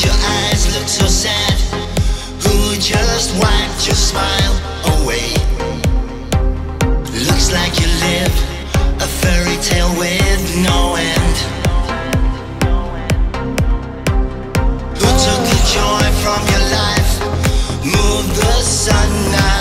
your eyes look so sad. Who just wiped your smile away? Looks like you live a fairy tale with no end. Who took the joy from your life? Moved the sun out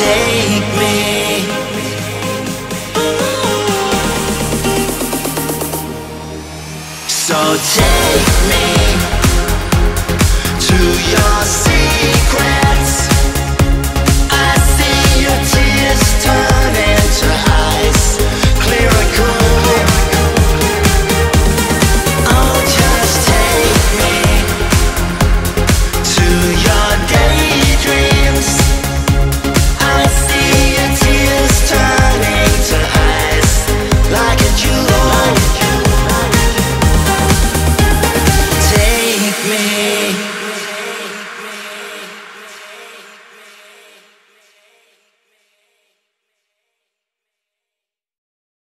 take me. So take me to your secret.